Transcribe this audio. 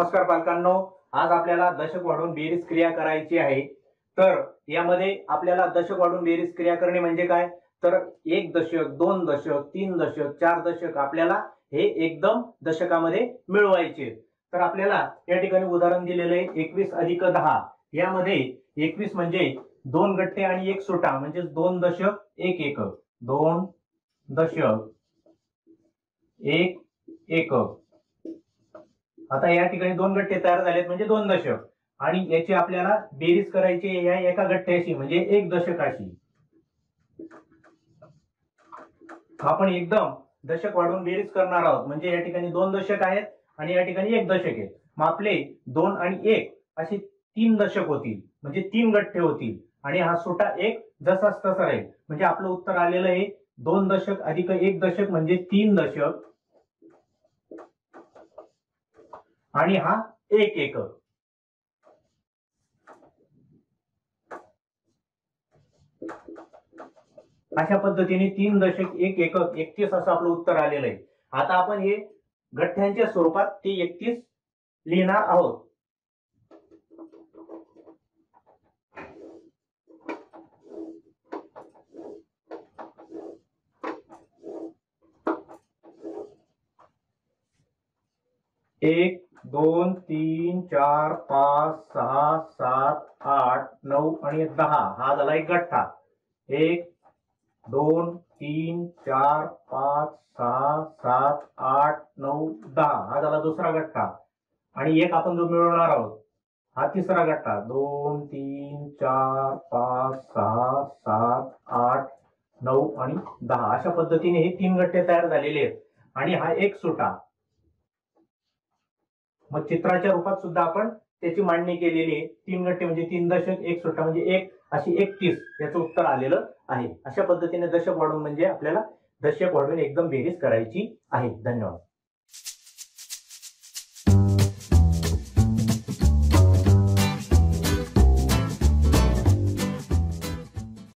नमस्कार पालकांनो. आज आपल्याला दशक वाढून बेरीज क्रिया करायची आहे. तर यामध्ये आपल्याला दशक वाढून बेरीज क्रिया करणे म्हणजे काय? तर एक दशक दोन दशक तीन दशक चार दशक आपल्याला हे एकदम दशकामध्ये मिळवायचे. तर आपल्याला या ठिकाणी उदाहरण दिलेलं आहे एकवीस अधिक दहा. यामध्ये एकवीस म्हणजे दोन गट्टे आणि एक सुटा म्हणजे दोन दशक एक एकक दोन दशक एक एकक आता या ठिकाणी दोन गट्टे तयार झालेत म्हणजे दोन दशक. आणि याची आपल्याला बेरीज करायची या एका गट्ट्याशी म्हणजे एक दशकाशी. आपण एकदम दशक वाढून बेरीज करणार आहोत. म्हणजे या ठिकाणी दोन दशक आहेत आणि या ठिकाणी एक दशक आहे. मग आपले दोन आणि एक असे तीन दशक होतील म्हणजे तीन गठ्ठे होतील. आणि हा सुटा एक जसाच तसा राहील. म्हणजे आपलं उत्तर आलेलं आहे दोन दशक अधिक एक दशक म्हणजे तीन दशक. आणि हा एक एकक अशा पद्धतीने तीन दशक एक एकक एकतीस असं आपलं उत्तर आलेलं आहे. आता आपण हे गठ्ठ्यांच्या स्वरूपात ते एकतीस लिहिणार आहोत. एक दोन तीन चार पाच सहा सात आठ नऊ आणि दहा. हा झाला एक गठ्ठा एक दोन तीन चार पाच सहा सात आठ नऊ दहा. हा झाला दुसरा गठ्ठा आणि एक आपण जो मिळवणार आहोत हा तिसरा गठ्ठा दोन तीन चार पाच सहा सात आठ नऊ आणि दहा. अशा पद्धतीने हे तीन गट्टे तयार झालेले आहेत. आणि हा एक सुटा. मग चित्राच्या रूपात सुद्धा आपण त्याची मांडणी केलेली आहे. तीन गट्टे म्हणजे तीन दशक एक सुट्टा म्हणजे एक अशी एकतीस याचं उत्तर आलेलं आहे. अशा पद्धतीने दशक वाढून म्हणजे आपल्याला दशक वाढून एकदम बेरीज करायची आहे. धन्यवाद.